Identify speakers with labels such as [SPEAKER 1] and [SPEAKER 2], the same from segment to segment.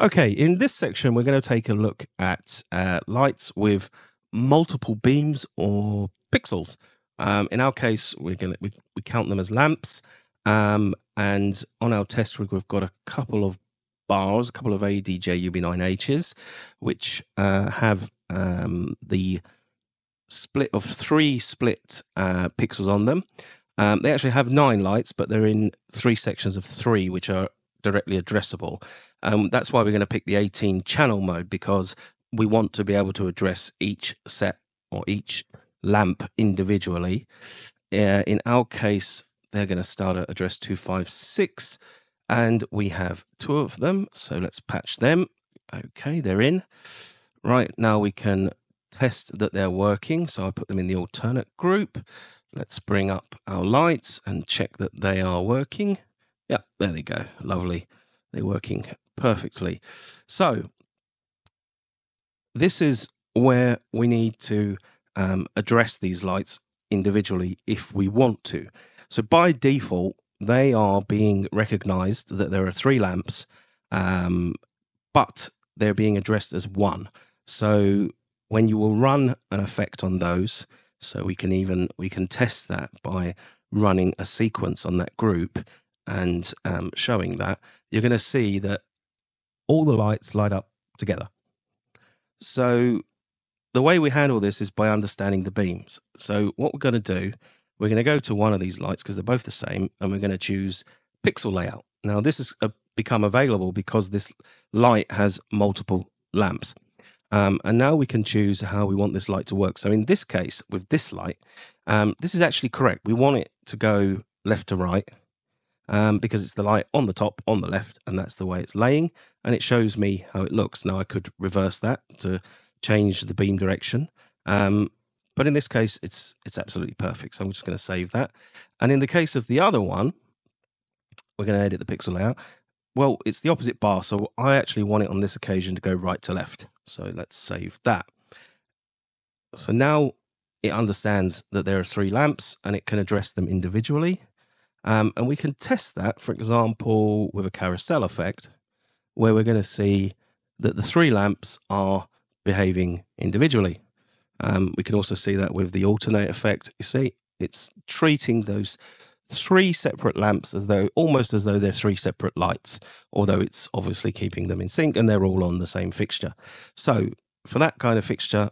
[SPEAKER 1] Okay, in this section, we're going to take a look at uh, lights with multiple beams or pixels. Um, in our case, we're going to we, we count them as lamps, um, and on our test rig, we've got a couple of bars, a couple of ADJ-UB9Hs, which uh, have um, the split of three split uh, pixels on them. Um, they actually have nine lights, but they're in three sections of three, which are directly addressable. Um, that's why we're going to pick the 18 channel mode because we want to be able to address each set or each lamp individually. Uh, in our case, they're going to start at address 256 and we have two of them. So let's patch them. Okay, they're in. Right now we can test that they're working. So I put them in the alternate group. Let's bring up our lights and check that they are working. Yep, there they go. Lovely. They're working perfectly. So this is where we need to um, address these lights individually if we want to. So by default, they are being recognized that there are three lamps, um, but they're being addressed as one. So when you will run an effect on those, so we can even we can test that by running a sequence on that group and um, showing that, you're going to see that all the lights light up together. So the way we handle this is by understanding the beams. So what we're going to do, we're going to go to one of these lights because they're both the same, and we're going to choose pixel layout. Now this has uh, become available because this light has multiple lamps. Um, and now we can choose how we want this light to work. So in this case, with this light, um, this is actually correct. We want it to go left to right um, because it's the light on the top, on the left, and that's the way it's laying. And it shows me how it looks. Now I could reverse that to change the beam direction. Um, but in this case, it's it's absolutely perfect. So I'm just going to save that. And in the case of the other one, we're going to edit the pixel layout. Well, it's the opposite bar. So I actually want it on this occasion to go right to left. So let's save that. So now it understands that there are three lamps and it can address them individually. Um, and we can test that, for example, with a carousel effect, where we're going to see that the three lamps are behaving individually. Um, we can also see that with the alternate effect. You see, it's treating those three separate lamps as though almost as though they're three separate lights, although it's obviously keeping them in sync and they're all on the same fixture. So for that kind of fixture,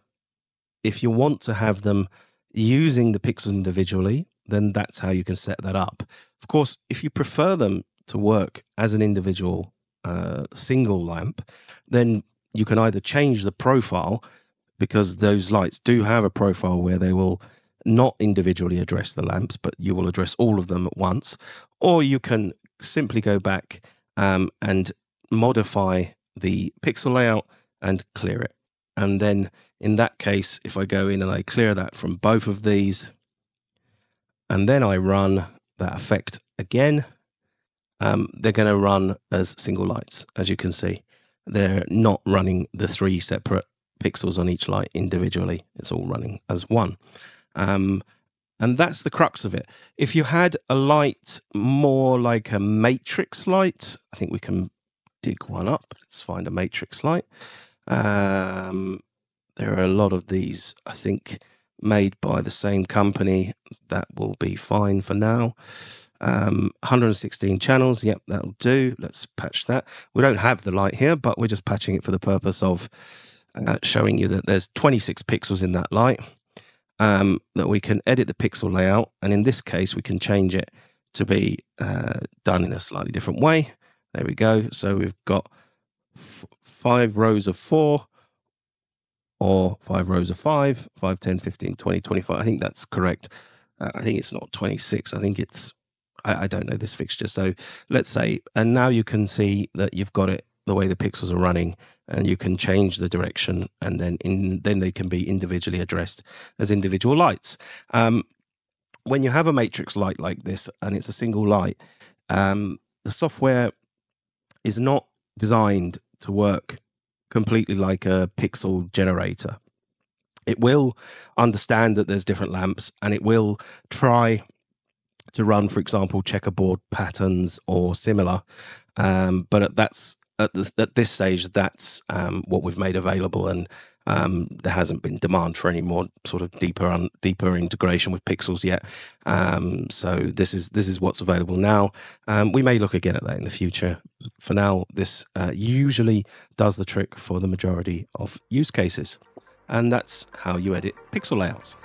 [SPEAKER 1] if you want to have them using the pixels individually, then that's how you can set that up. Of course, if you prefer them to work as an individual uh, single lamp, then you can either change the profile because those lights do have a profile where they will not individually address the lamps, but you will address all of them at once, or you can simply go back um, and modify the pixel layout and clear it. And then in that case, if I go in and I clear that from both of these, and then I run that effect again, um, they're going to run as single lights, as you can see. They're not running the three separate pixels on each light individually. It's all running as one. Um, and that's the crux of it. If you had a light more like a matrix light, I think we can dig one up. Let's find a matrix light. Um, there are a lot of these, I think, made by the same company. That will be fine for now. Um, 116 channels. Yep, that'll do. Let's patch that. We don't have the light here, but we're just patching it for the purpose of uh, showing you that there's 26 pixels in that light. Um, that we can edit the pixel layout, and in this case, we can change it to be uh, done in a slightly different way. There we go. So we've got five rows of four, or five rows of five, 5, 10, 15, 20, 25. I think that's correct. Uh, I think it's not 26. I think it's, I, I, don't know this fixture. So let's say, and now you can see that you've got it the way the pixels are running and you can change the direction and then in, then they can be individually addressed as individual lights. Um, when you have a matrix light like this and it's a single light, um, the software is not designed to work completely like a pixel generator. It will understand that there's different lamps and it will try to run, for example, checkerboard patterns or similar. Um, but that's at, the, at this stage, that's um, what we've made available, and um, there hasn't been demand for any more sort of deeper un, deeper integration with pixels yet. Um, so this is this is what's available now. Um, we may look again at that in the future. For now, this uh, usually does the trick for the majority of use cases, and that's how you edit pixel layouts.